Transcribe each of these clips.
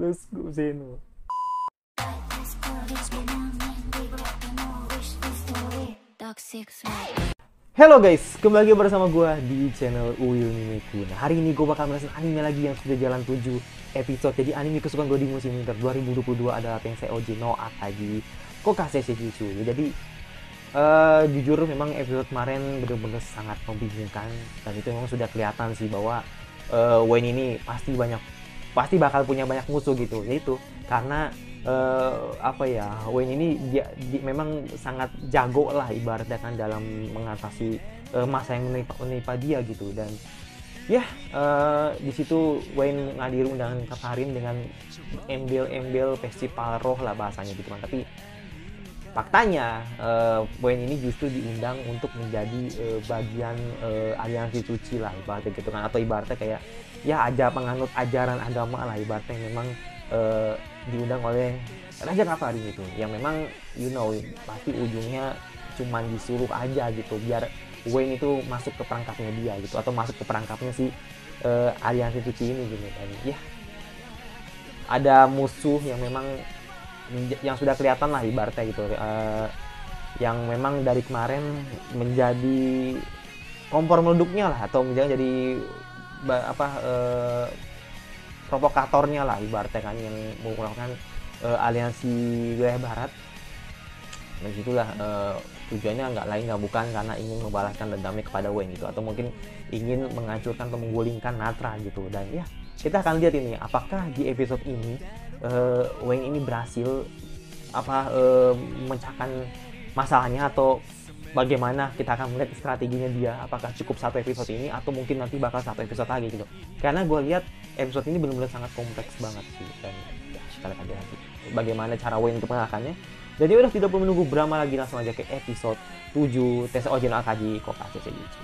let's go Zeno. Halo guys, kembali bersama gue di channel Uyul Mimiku Nah hari ini gue bakal merasakan anime lagi yang sudah jalan 7 episode. Jadi anime kesukaan gue di musim winter 2022 adalah Tensei Oji no Akagi Kokase Shijutsu Jadi uh, jujur memang episode kemarin benar-benar sangat membingungkan. Dan itu memang sudah kelihatan sih bahwa uh, Wayne ini pasti banyak pasti bakal punya banyak musuh gitu. Yaitu karena uh, apa ya Wayne ini dia, dia memang sangat jago lah ibaratnya kan dalam mengatasi uh, masa yang menimpa, menimpa dia gitu. Dan ya uh, di situ Wayne ngadir undangan Kaparin dengan embel-embel festival roh lah bahasanya gitu kan tapi faktanya uh, Wayne ini justru diundang untuk menjadi uh, bagian uh, aliansi suci lah ibaratnya gitu kan. Atau ibaratnya kayak ya aja penganut ajaran agama lah ibaratnya yang memang uh, diundang oleh Raja Kaparin itu yang memang you know pasti ujungnya cuman disuruh aja gitu biar Wayne itu masuk ke perangkapnya dia gitu atau masuk ke perangkapnya si uh, aliansi suci ini gitu dan ya ada musuh yang memang yang sudah kelihatan lah ibaratnya gitu uh, yang memang dari kemarin menjadi kompor meleduknya lah atau menjadi jadi apa uh, provokatornya lah ibaratnya kan yang melakukan uh, aliansi wilayah barat. Dan itulah uh, tujuannya nggak lain nggak bukan karena ingin membalaskan dendamnya kepada Wayne gitu atau mungkin ingin menghancurkan atau menggulingkan Natra gitu. Dan ya kita akan lihat ini apakah di episode ini uh, Wayne ini berhasil apa uh, memecahkan masalahnya atau bagaimana kita akan melihat strateginya dia apakah cukup satu episode ini atau mungkin nanti bakal satu episode lagi gitu. Karena gue lihat episode ini benar-benar sangat kompleks banget sih dan ya, kita lihat aja nanti bagaimana cara Wayne untuk mengalahkannya. Jadi udah tidak perlu menunggu berapa lagi langsung aja ke episode 7 tes Ojin Akaji Kokase Seijutsu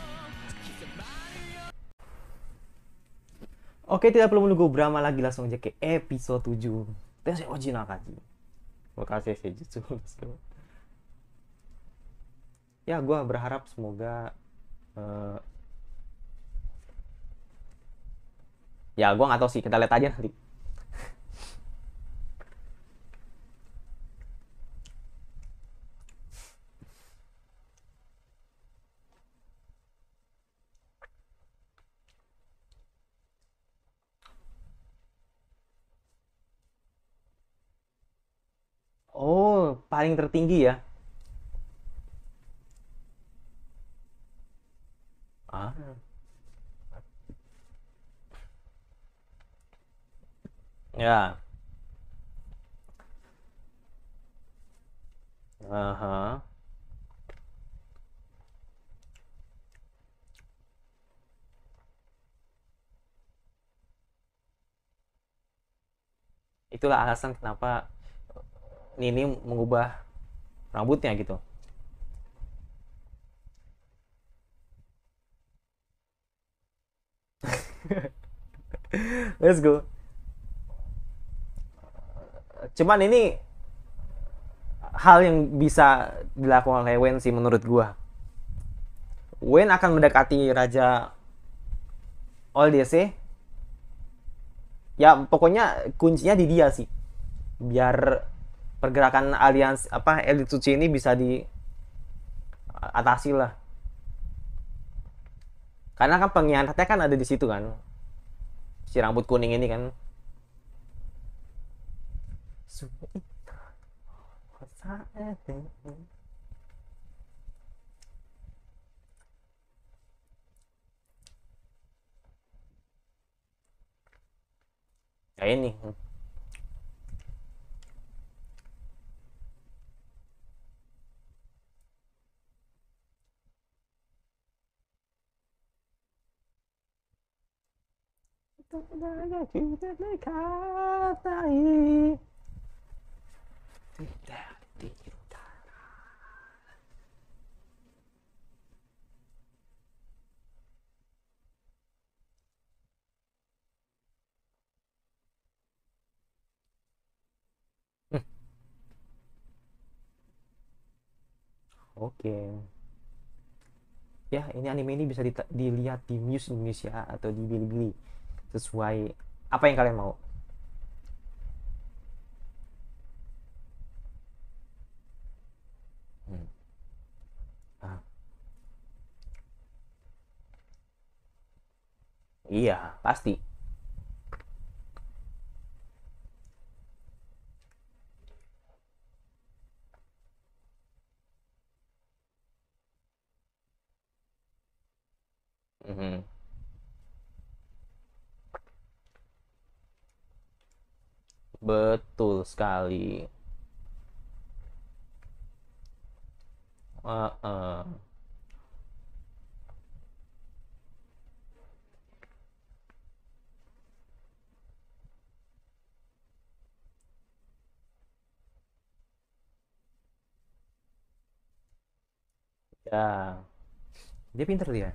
Oke, tidak perlu menunggu berapa lagi langsung aja ke episode 7 tes Ojin Akaji. Kokase Seijutsu ya gue berharap semoga uh, ya gue nggak tahu sih kita lihat aja nanti Oh, paling tertinggi ya. Ah. Ya. Aha. Itulah alasan kenapa Nini mengubah rambutnya gitu. Let's go. Cuman ini hal yang bisa dilakukan oleh Wen sih menurut gua. Wen akan mendekati Raja All DC. Ya pokoknya kuncinya di dia sih. Biar pergerakan alians apa elit suci ini bisa di atasi lah. Karena kan pengkhianatnya kan ada di situ kan. Si rambut kuning ini kan. Kayak ini. Oke. Ya, ini anime ini bisa dilihat di Muse Indonesia atau di Bilibili sesuai apa yang kalian mau. Hmm. Ah. Iya pasti. Sekali. Uh-uh. Ya, dia pinter dia.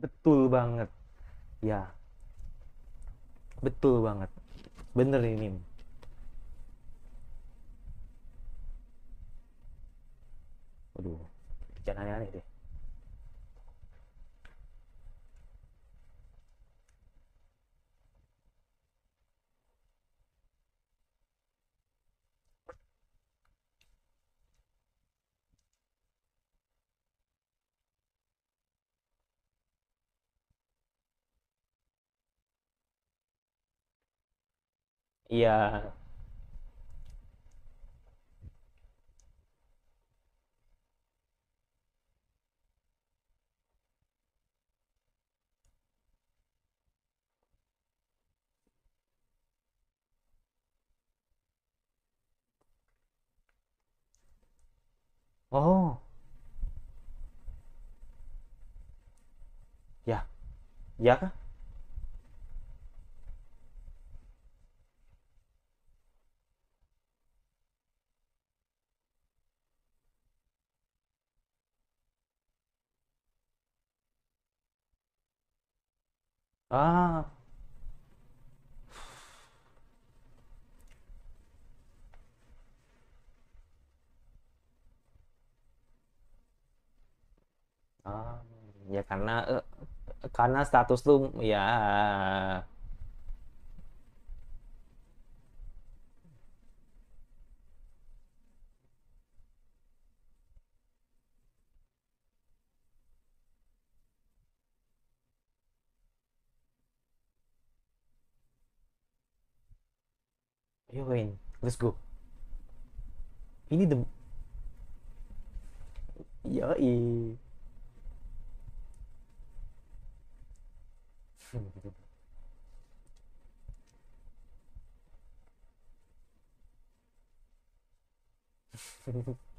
Betul banget. Ya, betul banget. Bener ini. Waduh, jangan aneh-aneh deh. Iya. Oh, ya, ya kah? Ah, ah, ya karena eh, karena status lu ya Let's go. Ini the Yoi.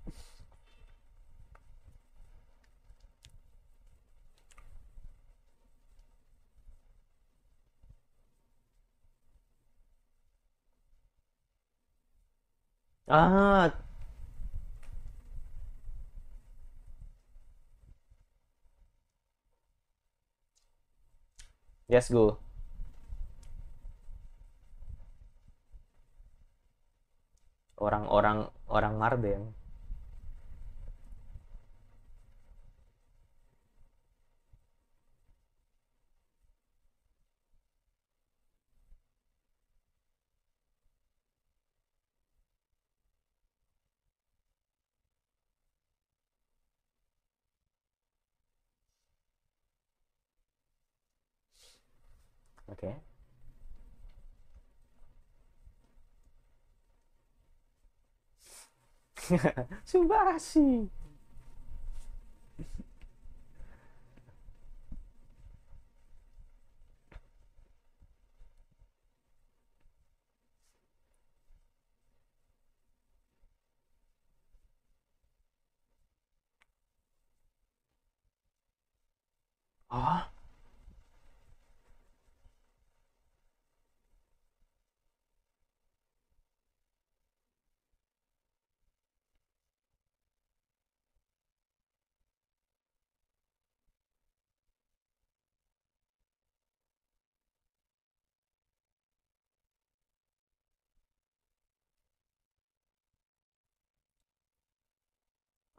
Ah, yes go. Orang-orang orang Marben. Oke. Subasi. Oh,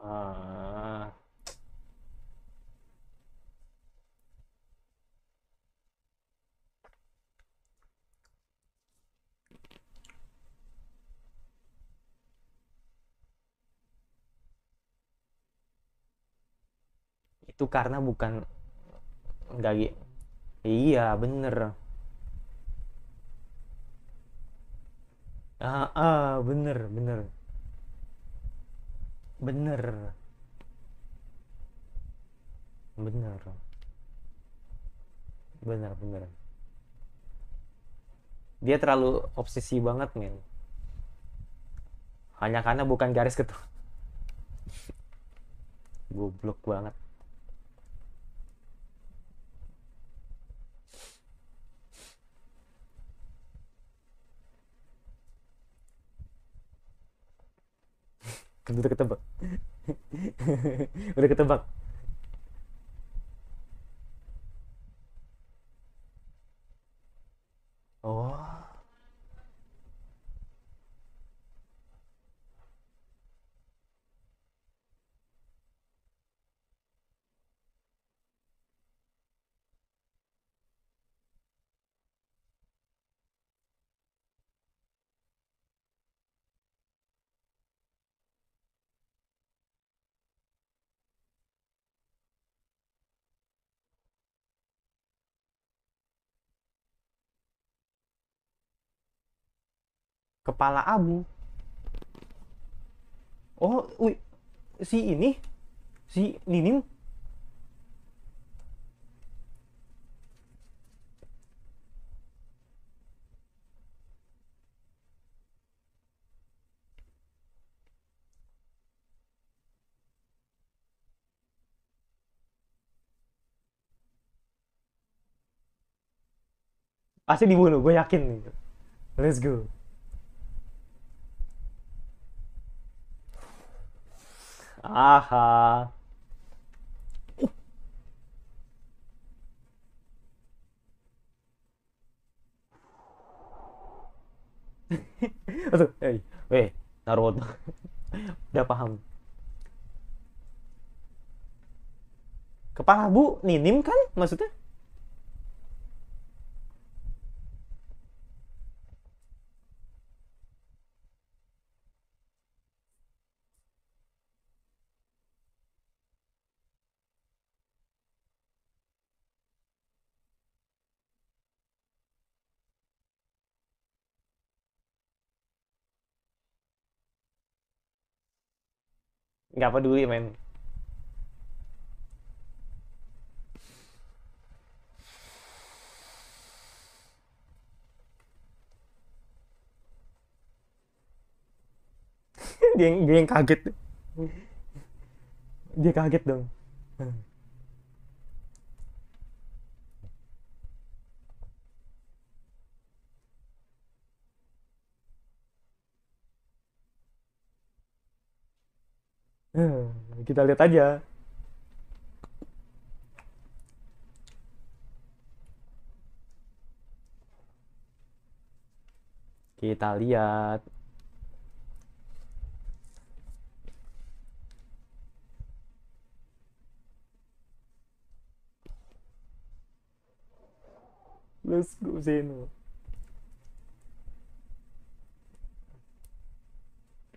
Ah. Itu karena bukan enggak iya bener. Ah, ah bener bener bener. Bener. Bener bener. Dia terlalu obsesi banget men. Hanya karena bukan garis keturunan goblok banget kan udah ketebak. Udah ketebak. Oh kepala abu. Oh wih si ini? Si Ninim? Pasti dibunuh gue yakin let's go aha Aduh, hey, weh, Naruto. Udah paham. Kepala Bu Ninim kan maksudnya? Nggak peduli, men. dia, dia yang kaget. Dia kaget dong. Kita lihat aja. Kita lihat. Let's go Zeno.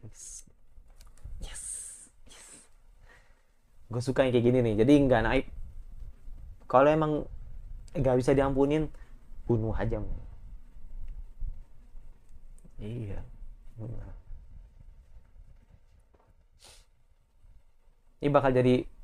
Yes. Yes. Yes. Gue suka yang kayak gini nih. Jadi nggak naik. Kalau emang nggak bisa diampunin, bunuh aja. men. Iya. Ini bakal jadi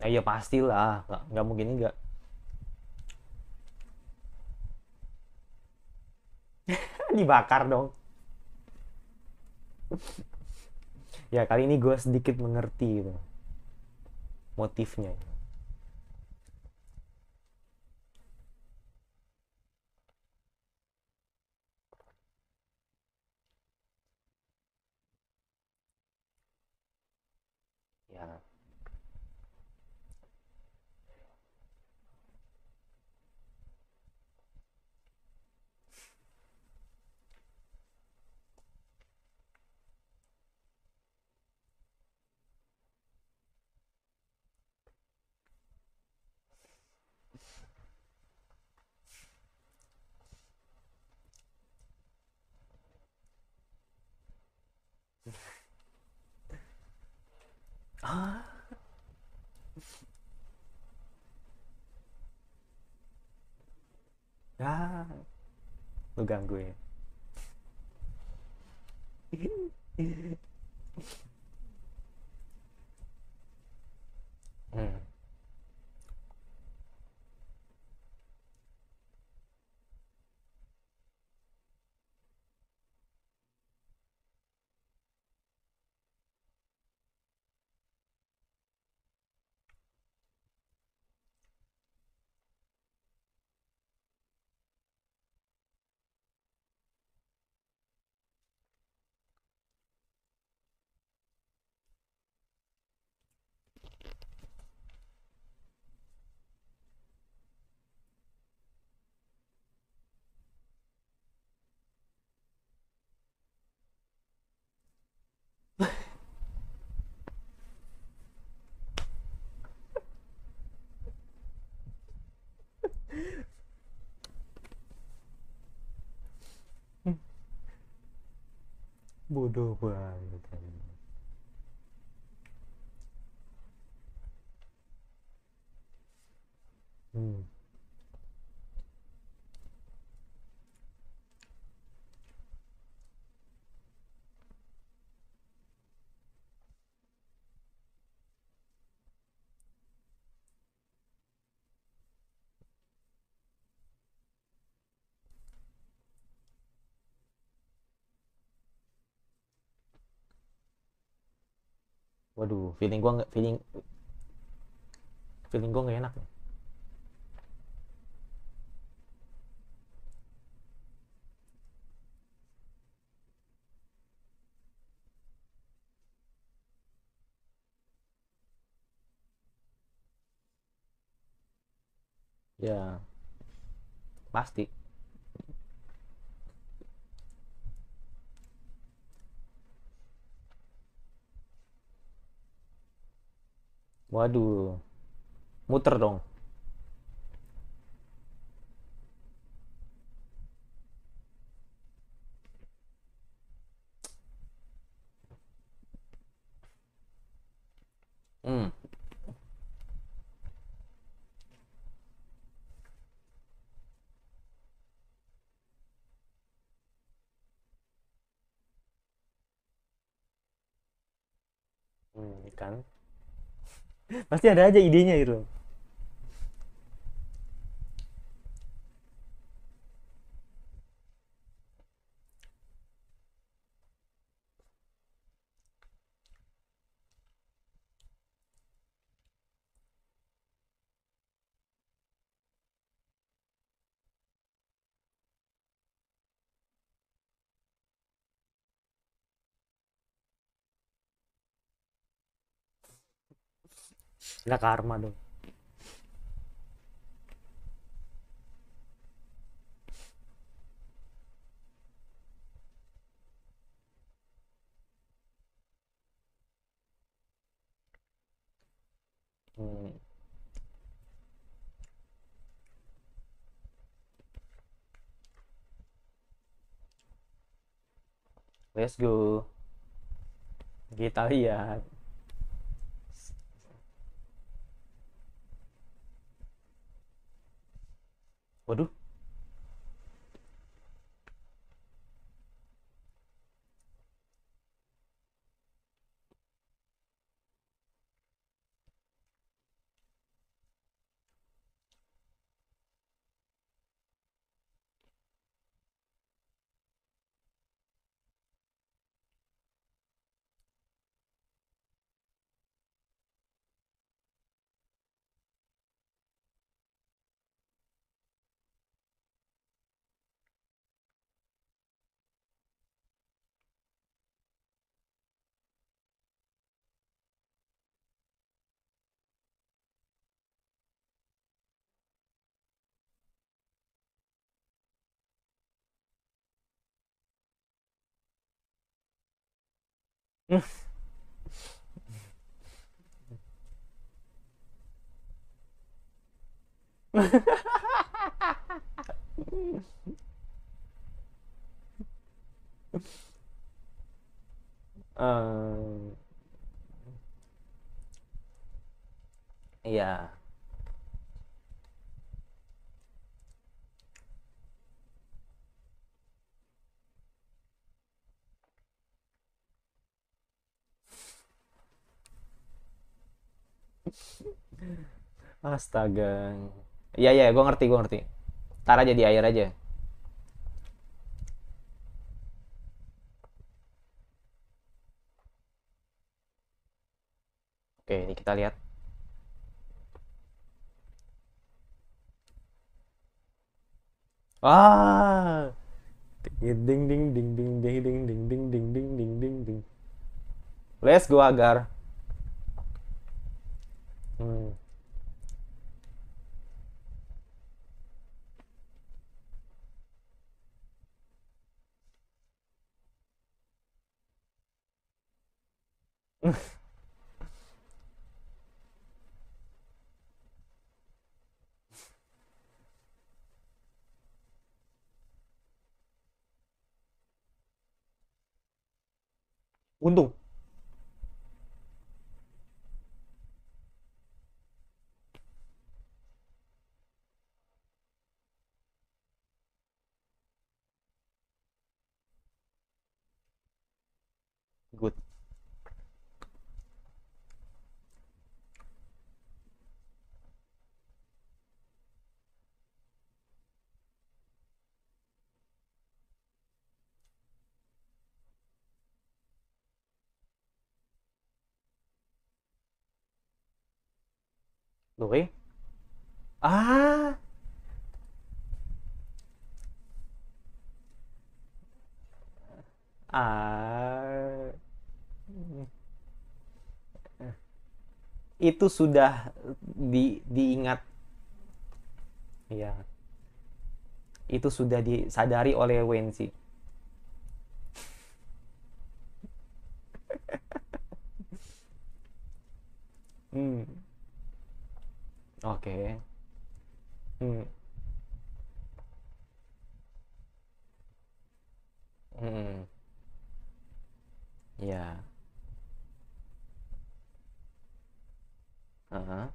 Ya, ya pastilah, nggak, nggak mungkin enggak. Dibakar dong. Ya kali ini gue sedikit mengerti gitu. Motifnya. ya ah ya lu ganggu ya hmm. Bodoh banget hmm. Waduh feeling gua nggak feeling feeling gua nggak enak nih. Ya pasti waduh. Muter dong. Hmm. Hmm kan pasti ada aja idenya gitu Gila karma dong. Hmm. let's go. Kita lihat waduh uh, yeah. Astaga. Iya iya, gue ngerti, gue ngerti. Entar aja di air aja. Oke, ini kita lihat. Ah. Ding ding ding ding ding ding ding ding ding ding ding ding ding. Let's go agar. 운동. Oke. Ah. Ah. Itu sudah di diingat. Iya. Itu sudah disadari oleh Wensi. Hmm. Oke. Hmm. Hmm. Iya. Heeh.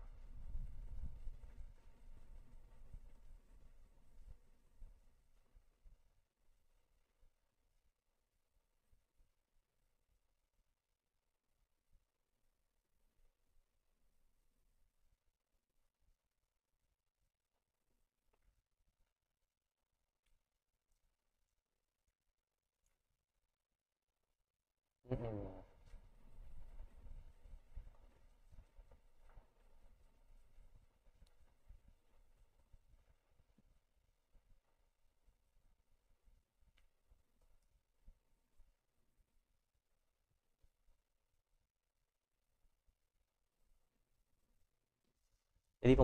Jadi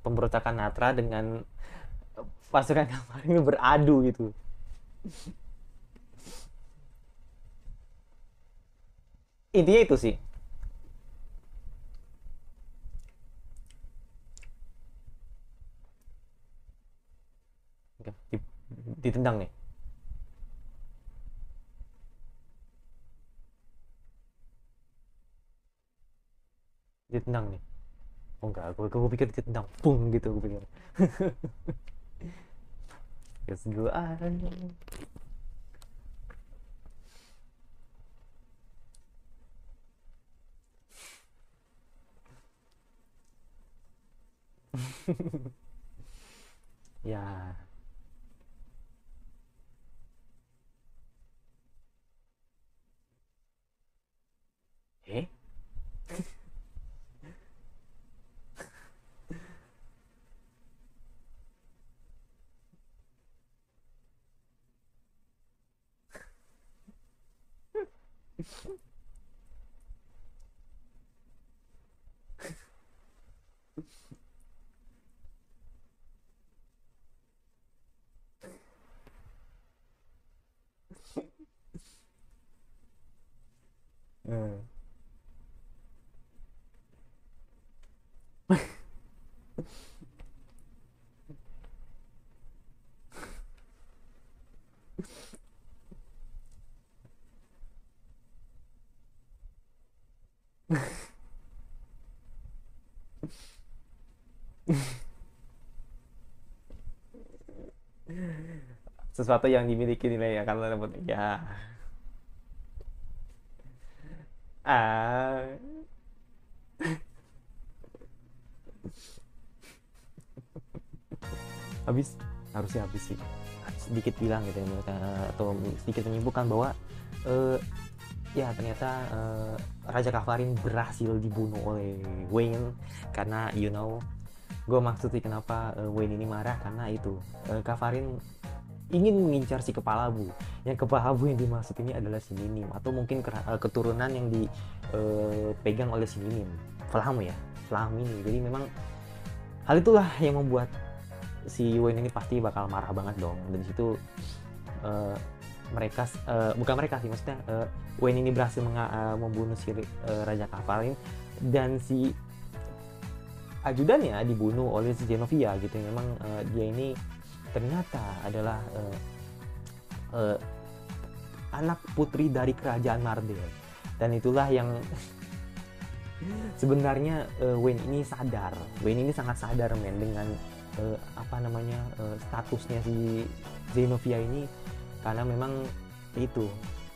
pemberontakan Natra dengan pasukan Kamarnya beradu gitu. Intinya itu sih. Ditendang nih. Ditendang nih. Oh enggak, gue, gue pikir ditendang. Pung gitu gue pikir. Yes, 呵呵呵呵，呀，诶。sesuatu yang dimiliki nilai akan dapat ya. Ah. Habis harusnya habis sih. Sedikit bilang gitu ya mereka atau sedikit menyimpulkan bahwa uh, ya ternyata uh, Raja Kafarin berhasil dibunuh oleh Wayne karena you know gue maksud sih kenapa uh, Wayne ini marah karena itu. Uh, Kafarin ingin mengincar si kepala bu. Yang kepala bu yang dimaksud ini adalah si Minim atau mungkin keturunan yang dipegang uh, oleh si Minim. Paham ya? Paham ini. Jadi memang hal itulah yang membuat si Wayne ini pasti bakal marah banget dong. Dan situ uh, mereka uh, bukan mereka sih maksudnya uh, Wayne ini berhasil uh, membunuh si uh, Raja Kavalin. Dan si ajudannya dibunuh oleh si Genovia gitu. Memang uh, dia ini ternyata adalah uh, uh, anak putri dari kerajaan Mardel. Dan itulah yang sebenarnya uh, Wayne ini sadar. Wayne ini sangat sadar men dengan uh, apa namanya uh, statusnya si Zenovia ini. Karena memang itu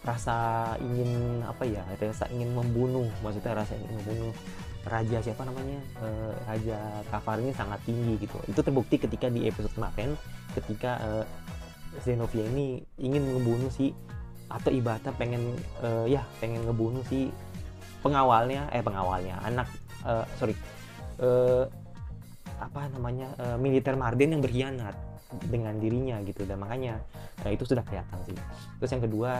rasa ingin apa ya rasa ingin membunuh maksudnya rasa ingin membunuh raja siapa namanya uh, raja Kafar ini sangat tinggi gitu. Itu terbukti ketika di episode kemarin ketika uh, Zenovia ini ingin membunuh si atau ibaratnya pengen uh, ya pengen ngebunuh si pengawalnya eh pengawalnya anak uh, sorry uh, apa namanya uh, militer Mardin yang berkhianat dengan dirinya gitu. Dan makanya uh, itu sudah kelihatan sih. Terus yang kedua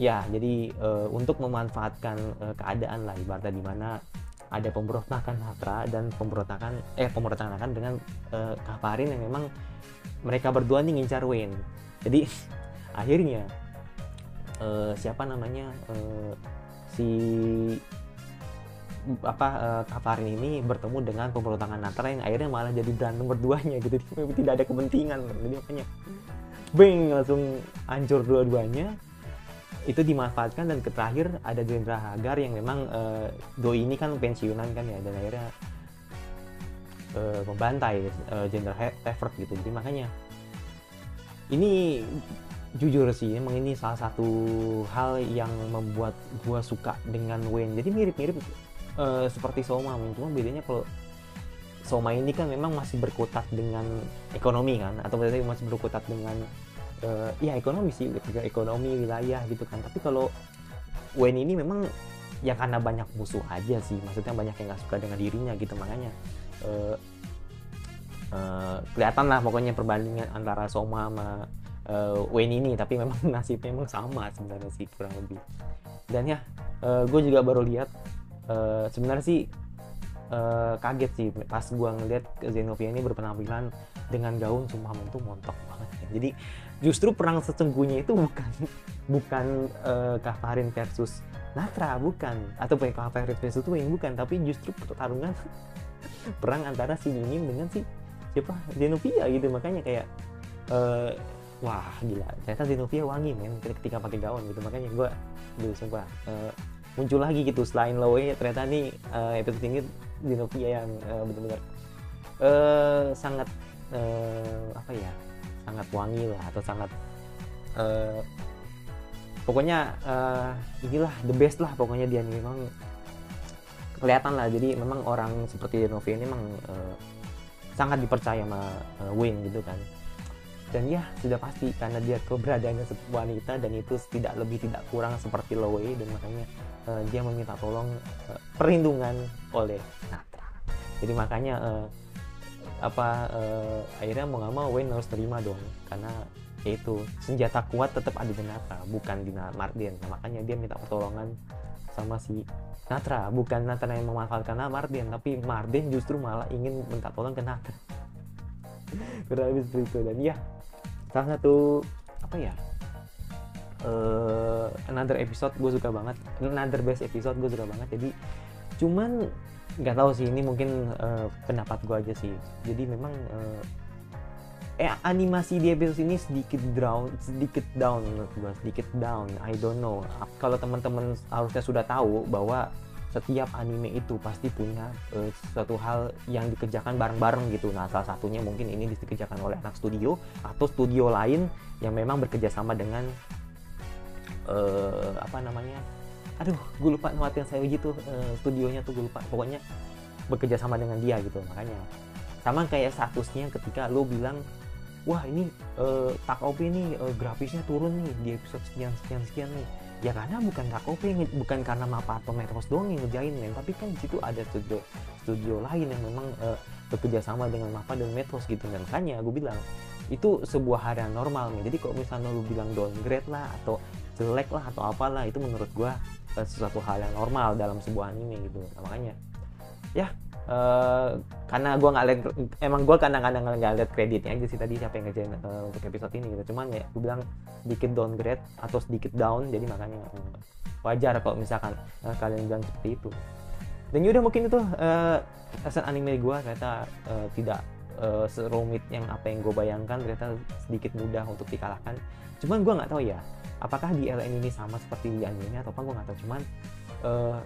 ya jadi uh, untuk memanfaatkan uh, keadaan lah ibaratnya di mana ada pemberontakan Hatra dan pemberontakan eh pemberontakan dengan uh, Kaparin yang memang mereka berdua nih ngincar Wayne. Jadi akhirnya uh, siapa namanya uh, si apa uh, Kaparin ini bertemu dengan pemberontakan Natra yang akhirnya malah jadi berantem berduanya. Gitu tidak ada kepentingan. Jadi makanya bing langsung hancur dua-duanya. Itu dimanfaatkan dan terakhir ada Jenderal Hagar yang memang uh, doi ini kan pensiunan kan ya dan akhirnya uh, membantai uh, Tevert gitu. Jadi makanya ini jujur sih emang ini salah satu hal yang membuat gua suka dengan Wayne. Jadi mirip-mirip uh, seperti Soma. Cuma bedanya kalau Soma ini kan memang masih berkutat dengan ekonomi kan? Atau berarti masih berkutat dengan uh, ya ekonomi sih ketika ekonomi wilayah gitu kan. Tapi kalau Wayne ini memang ya karena banyak musuh aja sih. Maksudnya banyak yang nggak suka dengan dirinya gitu. Makanya uh, kelihatan lah pokoknya perbandingan antara Soma sama uh, Wayne ini tapi memang nasibnya memang sama sebenarnya sih kurang lebih dan ya uh, gue juga baru lihat uh, sebenarnya sih uh, kaget sih pas gua ngeliat Zenovia ini berpenampilan dengan gaun sumpah itu montok banget ya. jadi justru perang sesungguhnya itu bukan bukan uh, Kafarin versus Natra bukan. Atau Kafarin versus Wayne bukan. Tapi justru pertarungan perang antara si Ninim dengan si siapa? Zenovia gitu. Makanya kayak uh, wah gila. Ternyata Zenovia wangi men ketika pakai gaun gitu. Makanya gue dulu sumpah uh, muncul lagi gitu. Selain Lowe ternyata nih uh, episode ini Dinovia yang uh, benar-benar uh, sangat uh, apa ya sangat wangi lah. Atau sangat uh, pokoknya uh, inilah the best lah pokoknya dia nih memang kelihatan lah jadi memang orang seperti Dinovia ini memang uh, sangat dipercaya sama uh, Wayne gitu kan. Dan ya sudah pasti karena dia keberadaannya wanita dan itu tidak lebih tidak kurang seperti Lowe dan makanya uh, dia meminta tolong uh, perlindungan oleh Natra. Jadi makanya uh, apa uh, akhirnya mau nggak mau Wayne harus terima dong. Karena itu senjata kuat tetap ada di Natra bukan di Martin. Nah, makanya dia minta pertolongan sama si Natra. Bukan Natra yang memanfaatkan Martin tapi Martin justru malah ingin minta tolong ke Natra. Kurang lebih seperti itu. Dan ya salah satu apa ya uh, another episode gue suka banget. Another best episode gue suka banget. Jadi cuman nggak tahu sih ini mungkin uh, pendapat gue aja sih. Jadi memang uh, eh animasi di episode ini sedikit down sedikit down menurut gue sedikit down. I don't know. Kalau teman-teman harusnya sudah tahu bahwa setiap anime itu pasti punya uh, suatu hal yang dikerjakan bareng-bareng gitu. Nah, salah satunya mungkin ini dikerjakan oleh anak studio atau studio lain yang memang bekerja sama dengan uh, apa namanya? Aduh gue lupa nama yang saya gitu. Uh, studionya tuh gue lupa. Pokoknya bekerja sama dengan dia gitu makanya. Sama kayak statusnya ketika lo bilang wah ini uh, tak op ini uh, grafisnya turun nih di episode sekian sekian sekian nih. Ya karena bukan tak op bukan karena Mapa atau Metros doang yang ngerjain men. Tapi kan di situ ada studio studio lain yang memang uh, bekerja sama dengan Mapa dan Metros gitu dan makanya gue bilang itu sebuah hal yang normal nih jadi kalau misalnya lu bilang downgrade lah atau jelek lah atau apalah itu menurut gue uh, sesuatu hal yang normal dalam sebuah anime gitu. Nah, makanya ya uh, karena gue nggak lihat emang gue kadang-kadang nggak lihat kreditnya aja sih tadi siapa yang ngerjain uh, untuk episode ini gitu. Cuman ya gue bilang sedikit downgrade atau sedikit down jadi makanya uh, wajar kalau misalkan uh, kalian bilang seperti itu. Dan yaudah mungkin itu uh, anime gue ternyata uh, tidak uh, serumit yang apa yang gue bayangkan ternyata sedikit mudah untuk dikalahkan. Cuman gue nggak tahu ya apakah di LN ini sama seperti di anime atau apa gue nggak tahu. Cuman uh,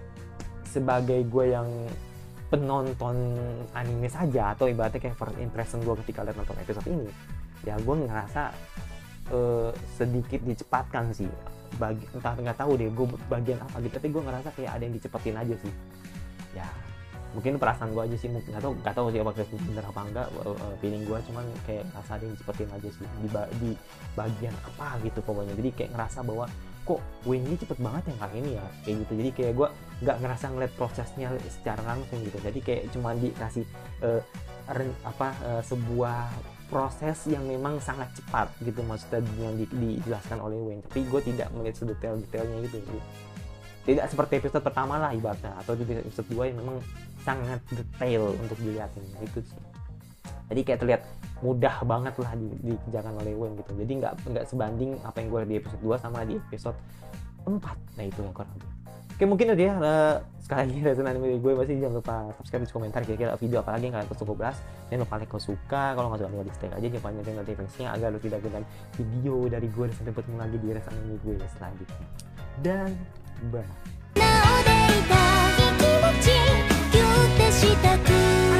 sebagai gue yang penonton anime saja atau ibaratnya kayak first impression gue ketika lihat nonton episode ini ya gue ngerasa uh, sedikit dicepatkan sih. Bagi entah nggak tahu deh gue bagian apa gitu tapi gue ngerasa kayak ada yang dicepetin aja sih. Ya mungkin perasaan gue aja sih nggak tahu nggak tahu sih apakah itu bener apa enggak uh, feeling gue cuman kayak ngerasa yang cepetin aja sih di, di bagian apa gitu pokoknya. Jadi kayak ngerasa bahwa kok ini cepet banget yang kali ini ya? Kayak gitu. Jadi kayak gue nggak ngerasa ngeliat prosesnya secara langsung gitu. Jadi kayak cuma dikasih uh, apa uh, sebuah proses yang memang sangat cepat gitu maksudnya yang di, dijelaskan oleh Wayne. Tapi gue tidak melihat sedetail-detailnya gitu, gitu tidak seperti episode pertama lah ibaratnya atau di episode 2 yang memang sangat detail untuk dilihatin. Itu sih. Jadi kayak terlihat mudah banget lah di, dikerjakan oleh Wayne gitu. Jadi nggak nggak sebanding apa yang gue lihat di episode 2 sama di episode 4 nah itu yang kurang Oke mungkin itu ya. Uh, sekali lagi reason anime gue masih jangan lupa subscribe di komentar kira-kira video apa lagi yang kalian cukup belas jangan lupa like kalau suka. Kalau nggak suka tinggal di stay aja. Jangan nyalain notifikasinya agar lu tidak ketinggalan video dari gue dan sampai bertemu lagi di reason anime gue selanjutnya. Dan bye てしたく